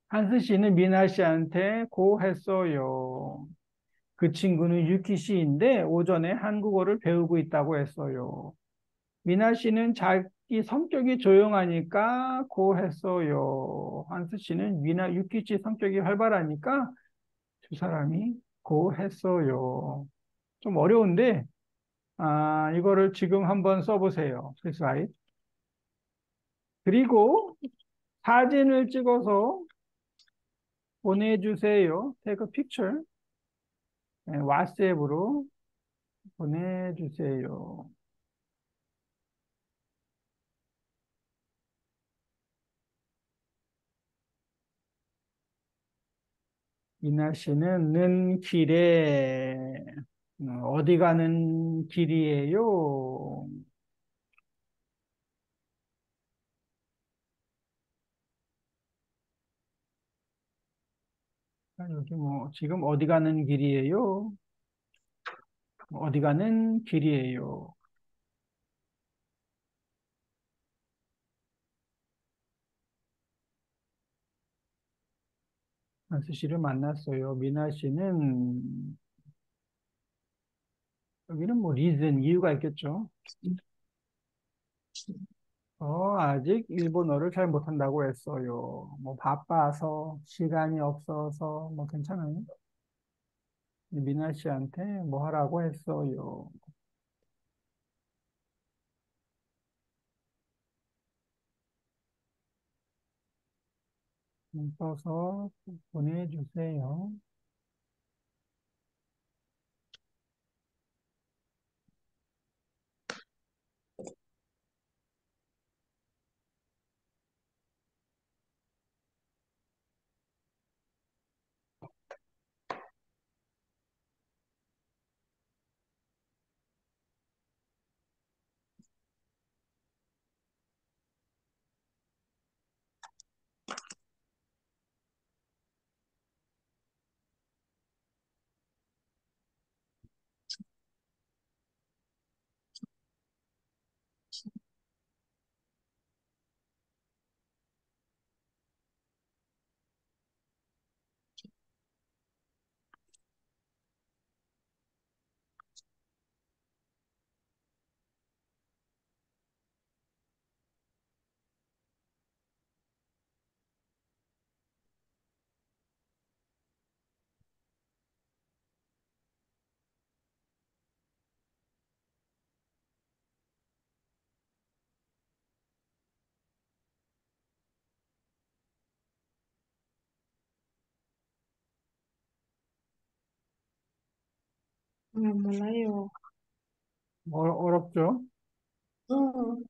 Speaker 1: 한스 씨는 미나 씨한테 고했어요. 그 친구는 유키 씨인데 오전에 한국어를 배우고 있다고 했어요. 미나 씨는 자기 성격이 조용하니까 고했어요. 한스 씨는 미나 유키 씨 성격이 활발하니까 두 사람이 고했어요. 좀 어려운데 아, 이거를 지금 한번 써보세요. 슬라이드. 그리고 사진을 찍어서 보내주세요. Take a picture. 네, 왓츠앱으로 보내주세요. 이나 씨는 는 길에 어, 어디 가는 길이에요? 아, 여기 뭐 지금 어디 가는 길이에요? 어디 가는 길이에요? 한수 씨를 만났어요. 미나 씨는 여기는 뭐 리즌 이유가 있겠죠. 어, 아직 일본어를 잘 못한다고 했어요. 뭐 바빠서, 시간이 없어서, 뭐 괜찮아요. 미나 씨한테 뭐 하라고 했어요. 음, 써서 보내주세요.
Speaker 3: 음, 몰라요.
Speaker 1: 어, 어렵죠?
Speaker 3: 음,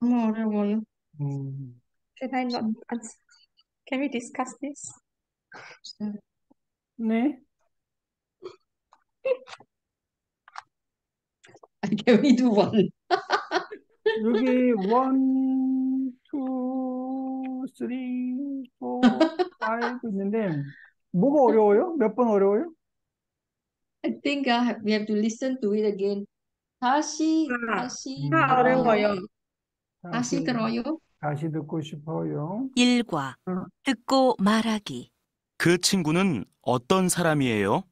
Speaker 3: 너무 어려워요.
Speaker 1: 음,
Speaker 3: Can I not answer? Can we discuss this?
Speaker 1: 네.
Speaker 2: Can we do one?
Speaker 1: 여기 원, 투, 쓰리, 포, 파이브 있는데 뭐가 어려워요? 몇 번 어려워요?
Speaker 2: I think uh, we have to listen to it again. 다시,
Speaker 3: 아,
Speaker 2: 다시
Speaker 1: 음.
Speaker 3: 다
Speaker 2: 들어요.
Speaker 3: 어려워요.
Speaker 2: 다시 들어요.
Speaker 1: 다시 듣고 싶어요.
Speaker 8: 일과
Speaker 3: 어.
Speaker 8: 듣고 말하기.
Speaker 6: 그 친구는 어떤 사람이에요?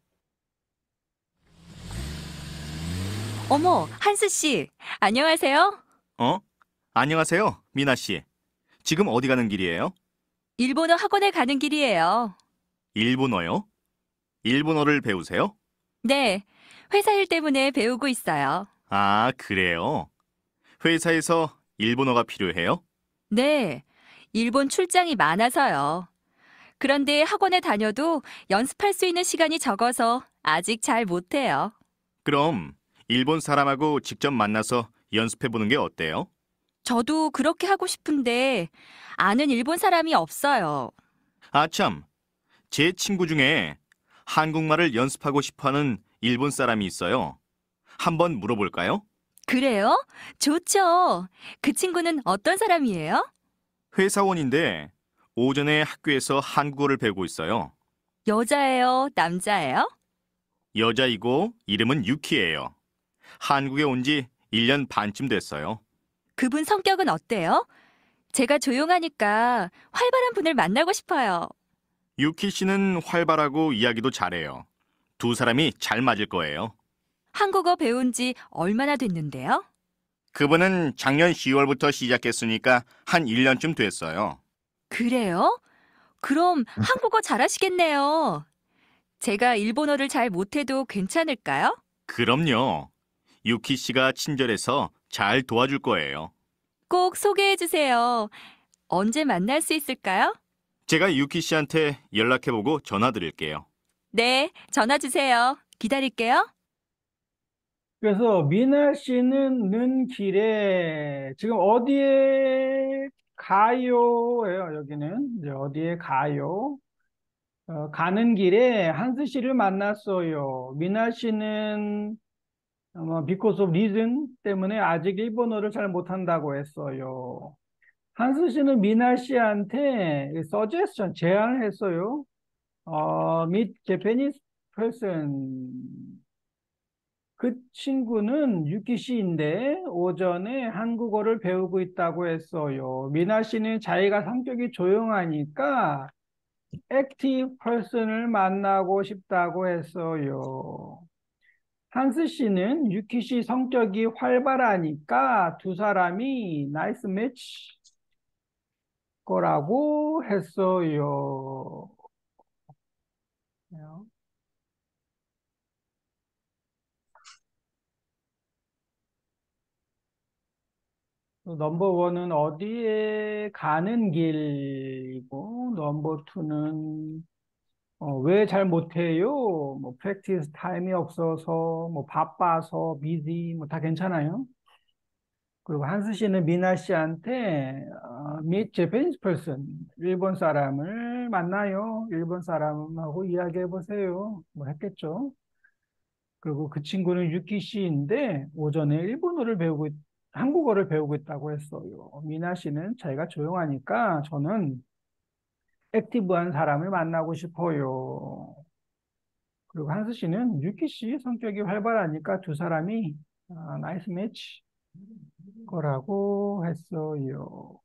Speaker 4: 어머, 한스 씨. 안녕하세요.
Speaker 5: 어? 안녕하세요, 미나 씨. 지금 어디 가는 길이에요?
Speaker 4: 일본어 학원에 가는 길이에요.
Speaker 5: 일본어요? 일본어를 배우세요?
Speaker 4: 네, 회사 일 때문에 배우고 있어요.
Speaker 5: 아, 그래요. 회사에서 일본어가 필요해요?
Speaker 4: 네, 일본 출장이 많아서요. 그런데 학원에 다녀도 연습할 수 있는 시간이 적어서 아직 잘 못해요.
Speaker 5: 그럼 일본 사람하고 직접 만나서 연습해 보는 게 어때요?
Speaker 4: 저도 그렇게 하고 싶은데 아는 일본 사람이 없어요.
Speaker 5: 아참, 제 친구 중에 한국말을 연습하고 싶어하는 일본 사람이 있어요. 한번 물어볼까요?
Speaker 4: 그래요? 좋죠. 그 친구는 어떤 사람이에요?
Speaker 5: 회사원인데 오전에 학교에서 한국어를 배우고 있어요.
Speaker 4: 여자예요? 남자예요?
Speaker 5: 여자이고 이름은 유키예요. 한국에 온 지 1년 반쯤 됐어요.
Speaker 4: 그분 성격은 어때요? 제가 조용하니까 활발한 분을 만나고 싶어요.
Speaker 5: 유키 씨는 활발하고 이야기도 잘해요. 두 사람이 잘 맞을 거예요.
Speaker 4: 한국어 배운 지 얼마나 됐는데요?
Speaker 5: 그분은 작년 10월부터 시작했으니까 한 1년쯤 됐어요.
Speaker 4: 그래요? 그럼 한국어 잘하시겠네요. 제가 일본어를 잘 못해도 괜찮을까요?
Speaker 5: 그럼요. 유키 씨가 친절해서 잘 도와줄 거예요.
Speaker 4: 꼭 소개해 주세요. 언제 만날 수 있을까요?
Speaker 5: 제가 유키 씨한테 연락해보고 전화 드릴게요.
Speaker 4: 네, 전화 주세요. 기다릴게요.
Speaker 1: 그래서 미나 씨는 는 길에 지금 어디에 가요예요. 여기는 이제 어디에 가요? 어, 가는 길에 한스 씨를 만났어요. 미나 씨는 어, because of reason 때문에 아직 일본어를 잘 못한다고 했어요. 한스 씨는 미나 씨한테 suggestion 제안을 했어요. 어, meet Japanese person. 그 친구는 유키 씨인데 오전에 한국어를 배우고 있다고 했어요. 미나 씨는 자기가 성격이 조용하니까 active person을 만나고 싶다고 했어요. 한스 씨는 유키 씨 성격이 활발하니까 두 사람이 nice match 거라고 했어요. number one은 어디에 가는 길이고, number two는 왜잘 못해요? 뭐, 프랙티스 타임이 없어서, 뭐, 바빠서, 비지, 뭐, 다 괜찮아요. 그리고 한스 씨는 미나 씨한테, 어, meet Japanese 일본 사람을 만나요. 일본 사람하고 이야기해 보세요. 뭐 했겠죠. 그리고 그 친구는 유키 씨인데, 오전에 일본어를 배우고, 있- 한국어를 배우고 있다고 했어요. 미나 씨는 자기가 조용하니까 저는 active한 사람을 만나고 싶어요. 그리고 한스 씨는 유키 씨 성격이 활발하니까 두 사람이 아, nice match 거라고 했어요.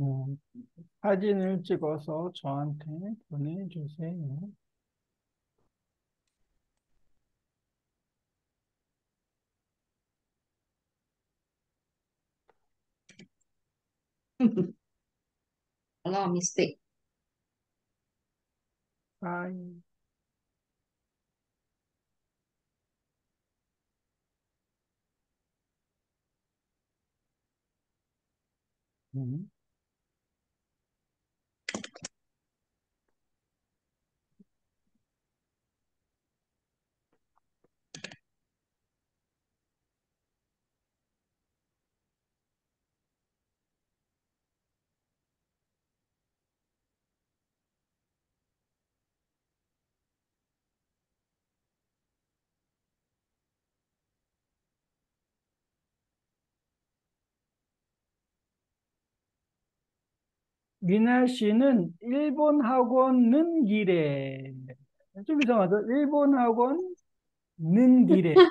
Speaker 1: 음, 사진을 찍어서 저한테 보내주세요.
Speaker 2: Of mistake.
Speaker 1: 음. 미나 씨는 일본 학원는 길에 좀 이상하죠? 일본 학원는 길에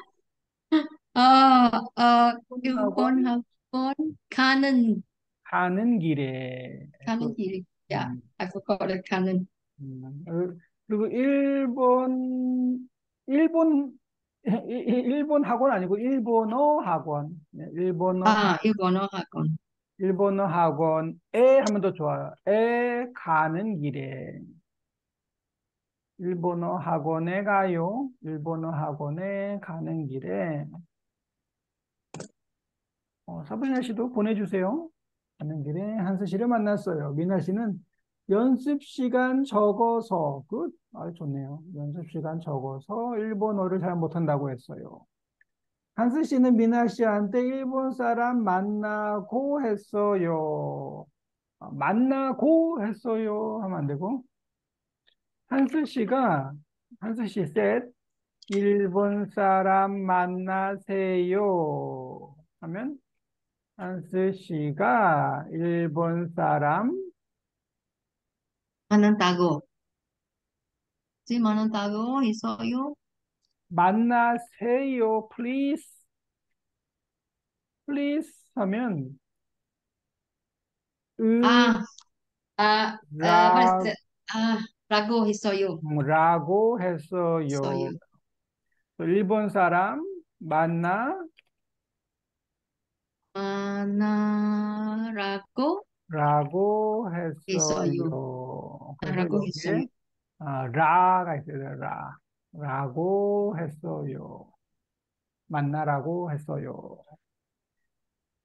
Speaker 2: 아, 아,
Speaker 1: 학원
Speaker 2: 일본 학원 가는
Speaker 1: 가는 길에
Speaker 2: 가는
Speaker 1: 그,
Speaker 2: 길. Yeah,
Speaker 1: 음,
Speaker 2: I forgot the 가는.
Speaker 1: 음, 어, 그리고 일본 일본 일- 일본 학원 아니고 일본어 학원 네, 일본어
Speaker 2: 아, 일본어 학원.
Speaker 1: 일본어 학원에 하면 더 좋아요. 에 가는 길에 일본어 학원에 가요. 일본어 학원에 가는 길에 어, 사브리나 씨도 보내주세요. 가는 길에 한스 씨를 만났어요. 미나 씨는 연습 시간 적어서 good, 아, 좋네요. 연습 시간 적어서 일본어를 잘 못한다고 했어요. 한스 씨는 미나 씨한테 일본 사람 만나고 했어요. 아, 만나고 했어요 하면 안 되고 한스 씨가 한스 씨 said 일본 사람 만나세요 하면 한스 씨가 일본 사람
Speaker 2: 만난다고. 만난다고 있어요?
Speaker 1: 만나세요 please please 하면 의,
Speaker 2: 아, 아, 아,
Speaker 1: 라,
Speaker 2: first, 아, 라고 했어요.
Speaker 1: 라고 했어요.
Speaker 2: 했어요.
Speaker 1: 또 일본 사람 만나
Speaker 2: 만나라고
Speaker 1: 라고 했어요.
Speaker 2: 했어요. 라고 했어요.
Speaker 1: 아, 라가 있어요. 라. 라고 했어요. 만나라고 했어요.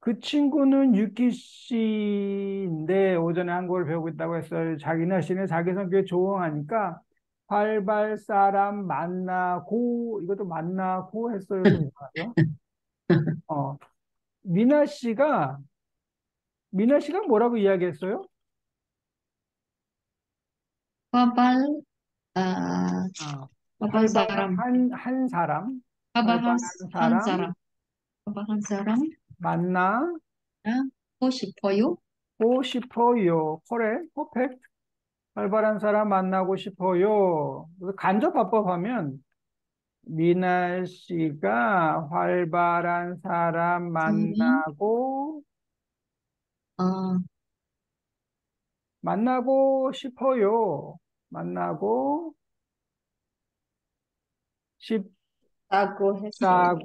Speaker 1: 그 친구는 유키 씨인데 오전에 한국어를 배우고 있다고 했어요. 자기네 씨는 자기 성격이 조용하니까 활발 사람 만나고 이것도 만나고 했어요. 어, 미나 씨가 미나 씨가 뭐라고 이야기했어요?
Speaker 2: 활발, 아,
Speaker 1: 아,
Speaker 2: 활발
Speaker 1: 활발한
Speaker 2: 사람,
Speaker 1: 한, 한 사람,
Speaker 2: 활발한
Speaker 1: 활발한
Speaker 2: 한
Speaker 1: 사람
Speaker 2: 사람, 활발한 사람
Speaker 1: 만나고
Speaker 2: 하고 싶어요.
Speaker 1: 싶어요. 그래, 퍼펙트. 활발한 사람 만나고 싶어요. 그래서 간접합법하면 미나 씨가 활발한 사람 만나고
Speaker 2: 어,
Speaker 1: 만나고 싶어요. 만나고
Speaker 2: 싶다고 했어요.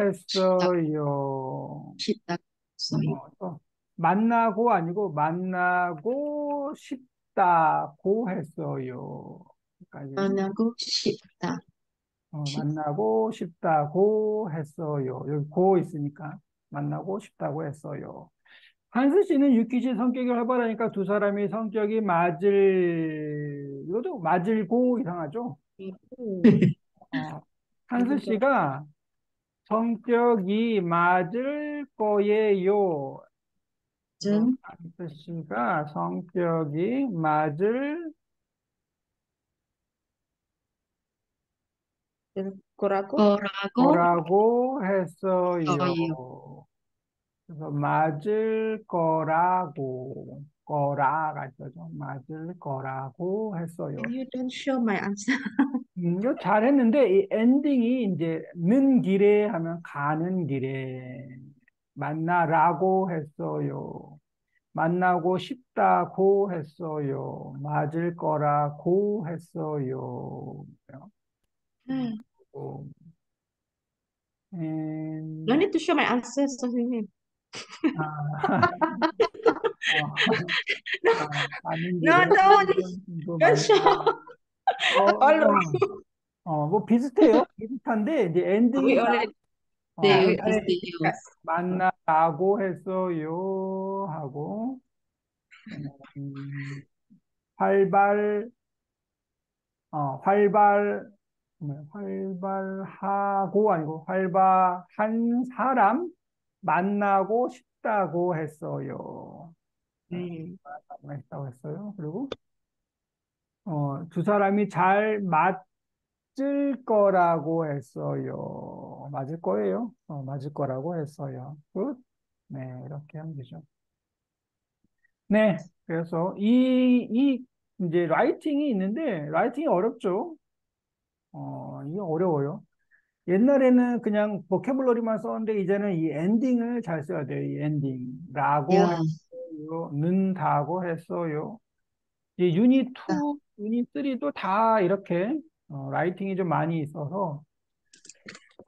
Speaker 1: 했어요.
Speaker 2: 싶다고 했어요.
Speaker 1: 어, 또 만나고 아니고 만나고 싶다고 했어요. 여기까지.
Speaker 2: 만나고 싶다.
Speaker 1: 어, 만나고 싶다고 했어요. 여기 고 있으니까 만나고 싶다고 했어요. 한스 씨는 유키 씨 성격이 활발하니까 두 사람이 성격이 맞을 이것도 맞을고 이상하죠? 어, 한스 씨가 성격이 맞을 거예요.
Speaker 2: 전
Speaker 1: 한스 씨가 성격이 맞을
Speaker 3: 거라고?
Speaker 2: 거라고
Speaker 1: 거라고 했어요.
Speaker 2: 거요.
Speaker 1: 그래서 맞을 거라고 거라가 있어죠. 맞을 거라고 했어요.
Speaker 3: You don't show my answer.
Speaker 1: 음, 이거 잘했는데 이 엔딩이 이제 는 길에 하면 가는 길에 만나라고 했어요. 만나고 싶다고 했어요. 맞을 거라고 했어요. 어, 음,
Speaker 3: No need to show my answer, you
Speaker 1: 아,
Speaker 3: No,
Speaker 1: 길에
Speaker 3: don't.
Speaker 1: 이거
Speaker 3: Don't show.
Speaker 1: 어,
Speaker 3: All
Speaker 1: 뭐 비슷해요. 비슷한데 이제
Speaker 3: We
Speaker 1: 엔딩이
Speaker 3: already.
Speaker 1: 어,
Speaker 2: 네,
Speaker 3: we
Speaker 1: 만나-
Speaker 2: 비슷해요.
Speaker 1: 만나라고 했어요 하고 음, 활발 어, 활발 뭐야, 활발하고 아니고 활발한 사람 만나고 싶다고 했어요.
Speaker 3: Hmm.
Speaker 1: 했다고 했어요. 그리고 어, 두 사람이 잘 맞을 거라고 했어요. 맞을 거예요. 어, 맞을 거라고 했어요. Good. 네, 이렇게 하면 되죠. 네, 그래서 이, 이 이제 writing이 있는데 writing이 어렵죠. 어, 이게 어려워요. 옛날에는 그냥 vocabulary만 썼는데 이제는 이 ending을 잘 써야 돼요. 이 엔딩. 라고
Speaker 2: 야,
Speaker 1: 했어요. 는다고 했어요. 이 유닛 2, 유닛 3도 다 이렇게 어, writing이 좀 많이 있어서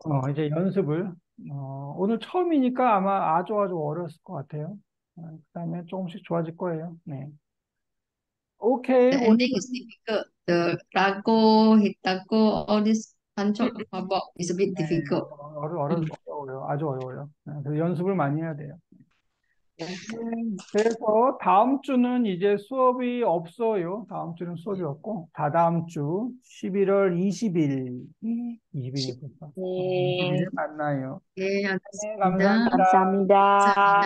Speaker 1: 어, 이제 연습을 어, 오늘 처음이니까 아마 아주 아주 어려웠을 것 같아요. 어, 그다음에 조금씩 좋아질 거예요. 네. 오케이.
Speaker 2: the ending is difficult. The 라고 했다고 all this 한쪽 verb is a bit
Speaker 1: 네,
Speaker 2: difficult.
Speaker 1: 어려, 어려, 어려워요. 아주 어려워요. 네, 그래서 연습을 많이 해야 돼요. 음, 그래서 다음 주는 이제 수업이 없어요. 다음 주는 수업이 없고, 다다음 주 11월 20일, 20일이 벌써.
Speaker 3: 네.
Speaker 1: 20일에 만나요.
Speaker 2: 네,
Speaker 1: 네,
Speaker 2: 알겠습니다.
Speaker 1: 감사합니다.
Speaker 7: 감사합니다.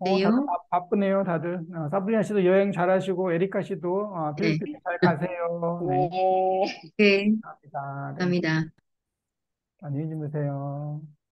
Speaker 1: 어, 다들
Speaker 2: 네요.
Speaker 1: 바, 바쁘네요, 다들. 어, 사브리나 씨도 여행 잘하시고, 에리카 씨도 어,
Speaker 2: 네.
Speaker 1: 필리핀 잘 가세요. 네,
Speaker 7: 네.
Speaker 2: 네,
Speaker 1: 감사합니다. 네,
Speaker 2: 감사합니다.
Speaker 1: 안녕히 주무세요.